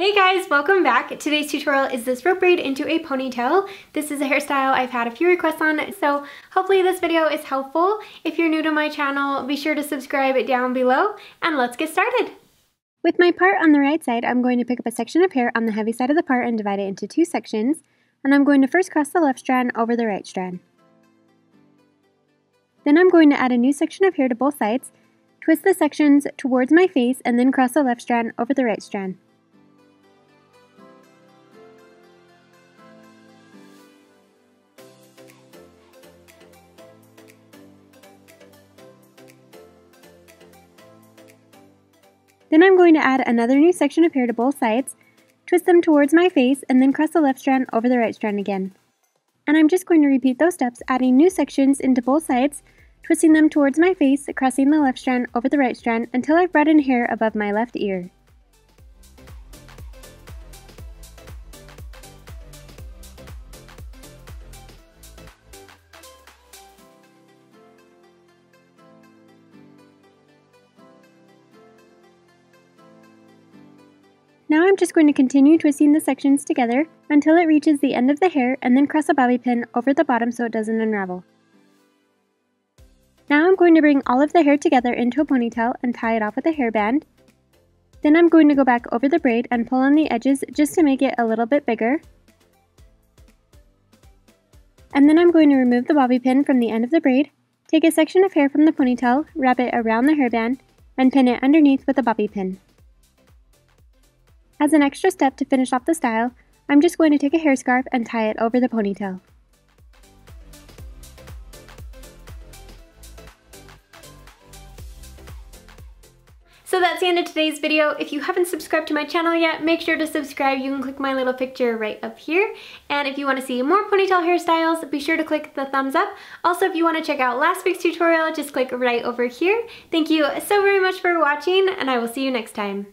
Hey guys, welcome back. Today's tutorial is this rope braid into a ponytail. This is a hairstyle I've had a few requests on, so hopefully this video is helpful. If you're new to my channel, be sure to subscribe down below, and let's get started. With my part on the right side, I'm going to pick up a section of hair on the heavy side of the part and divide it into two sections, and I'm going to first cross the left strand over the right strand. Then I'm going to add a new section of hair to both sides, twist the sections towards my face, and then cross the left strand over the right strand. Then I'm going to add another new section of hair to both sides, twist them towards my face, and then cross the left strand over the right strand again. And I'm just going to repeat those steps, adding new sections into both sides, twisting them towards my face, crossing the left strand over the right strand until I've brought in hair above my left ear. Now I'm just going to continue twisting the sections together until it reaches the end of the hair and then cross a bobby pin over the bottom so it doesn't unravel. Now I'm going to bring all of the hair together into a ponytail and tie it off with a hairband. Then I'm going to go back over the braid and pull on the edges just to make it a little bit bigger. And then I'm going to remove the bobby pin from the end of the braid, take a section of hair from the ponytail, wrap it around the hairband, and pin it underneath with a bobby pin. As an extra step to finish off the style, I'm just going to take a hair scarf and tie it over the ponytail. So that's the end of today's video. If you haven't subscribed to my channel yet, make sure to subscribe. You can click my little picture right up here. And if you want to see more ponytail hairstyles, be sure to click the thumbs up. Also, if you want to check out last week's tutorial, just click right over here. Thank you so very much for watching, and I will see you next time.